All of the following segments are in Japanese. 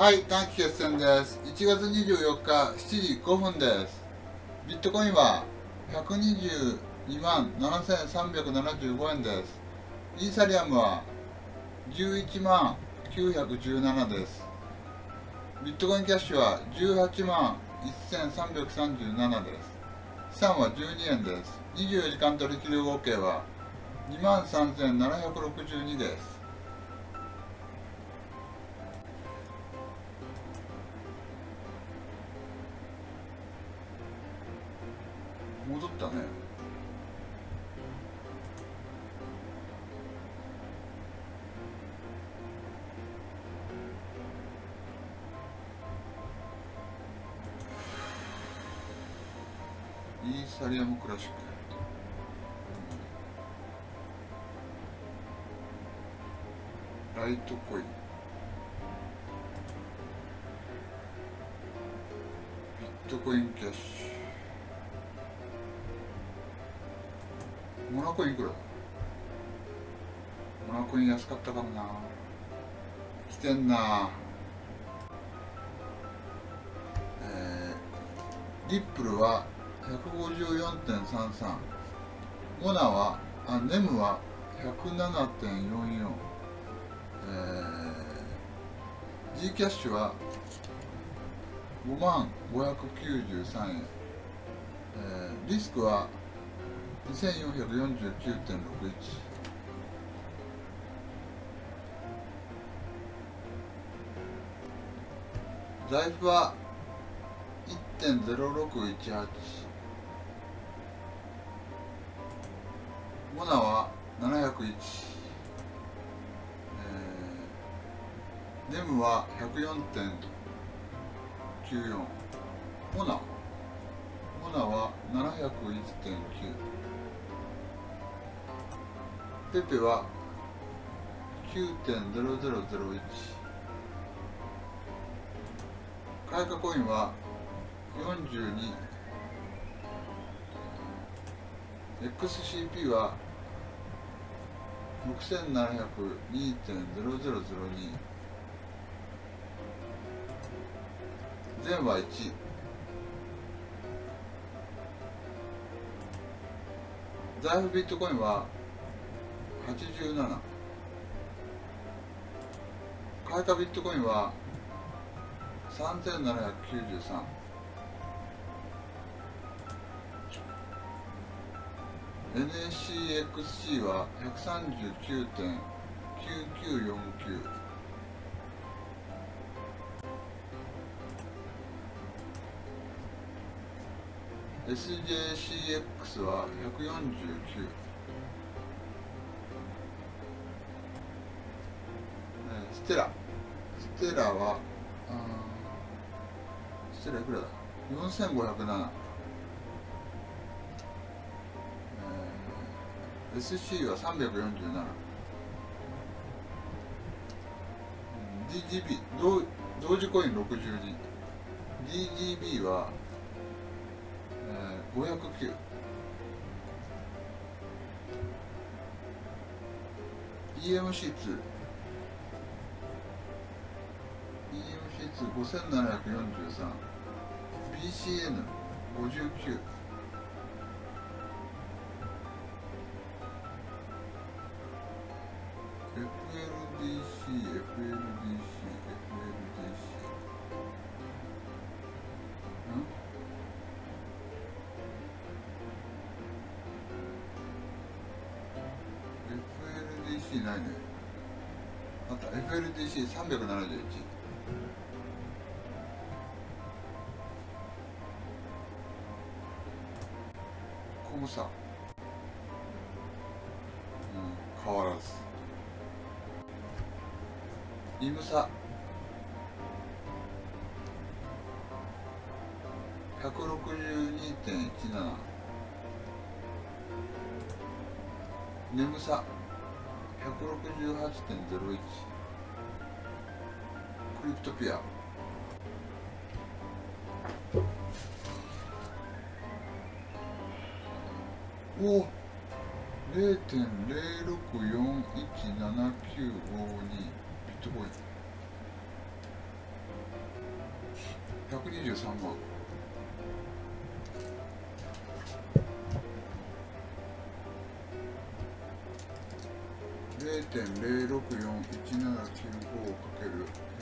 はい短期決戦です。1月24日7時5分です。ビットコインは122万7375円です。イーサリアムは11万917です。ビットコインキャッシュは18万1337です。資産は12円です。24時間取引量合計は2万3762です。戻ったね。イーサリアムクラシック。ライトコインビットコインキャッシュ。モナコインいくらモナコイン安かったかもな。来てんな。えー、リップルは154.33モナはあネムは107.44えー、G キャッシュは5万593円、えー、リスクは2449.61財布は1.0618モナは701ネムは104.94モナ。モナは701.9ペペは9.0001開花コインは 42XCP は6702.0002全は1財布ビットコインは87買い価ビットコインは3793 NSCXC は139.9949 SJCX は149テラステラはステラいくらだ？4507、えー、SC は347 DGB 同同時コイン62 DGB は509 EMC2 EMC25743 BCN59 FLDC FLDC FLDC ないねあった FLDC371 もさ。うん変わらず。イムサ。162.17眠さ。168.01クリプトピア。お0.06417952ビットコイン。123万0.064179 5かける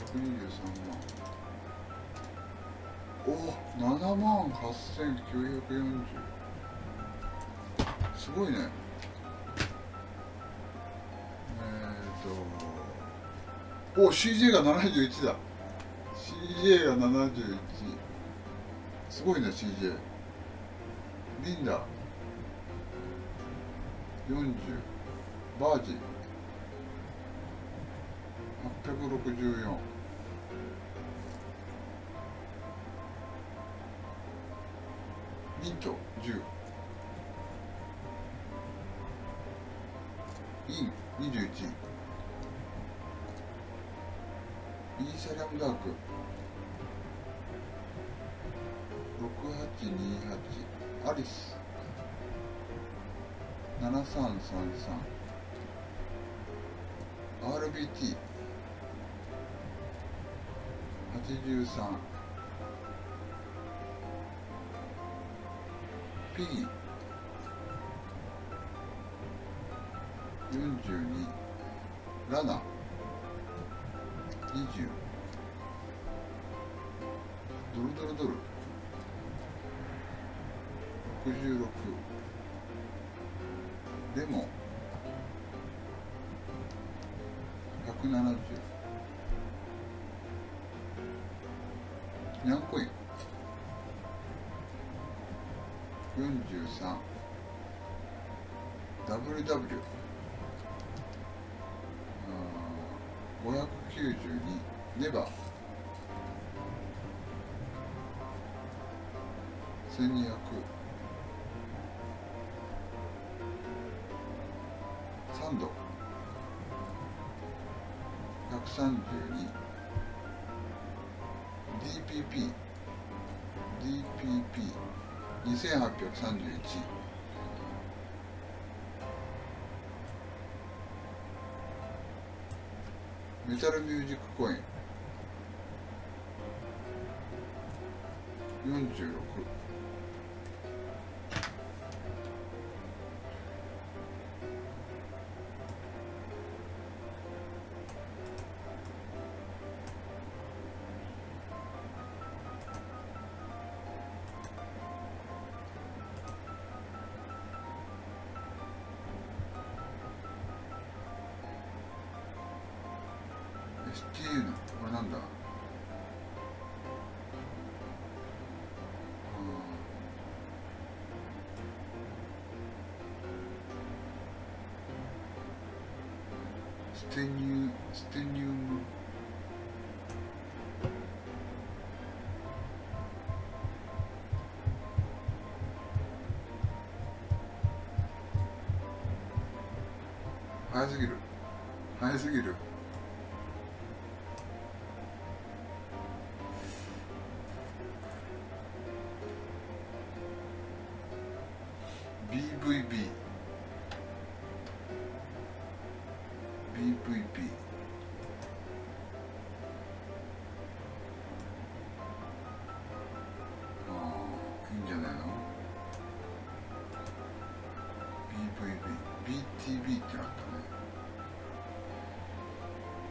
123万お7万8940すごいね。えっ、とお CJ が71だ。CJ が71すごいね CJ リンダ。40バージ。864ミント10イン21イーサリアムダーク。6828アリス。7333 RBT 83 P 42ラナ20ドルドルドル。66レモン170ニャンコイン？43 WW 592ネバー。1200サンド132 DPP DPP 2831メタルミュージックコイン。46 STU の？これなんだ？ステニュステニウム？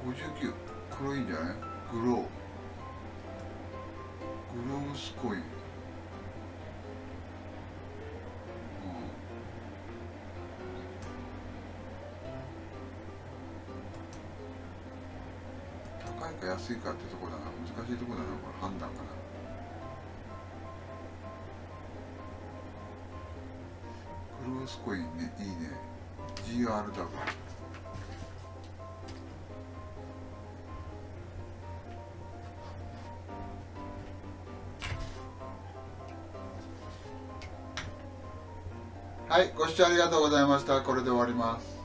59これいんじゃない？グロー。グロースコイン。高いか安いかってとこだな。難しいとこだなこれ。判断かな。クロースコインねいいね。GRW はい、ご視聴ありがとうございました。これで終わります。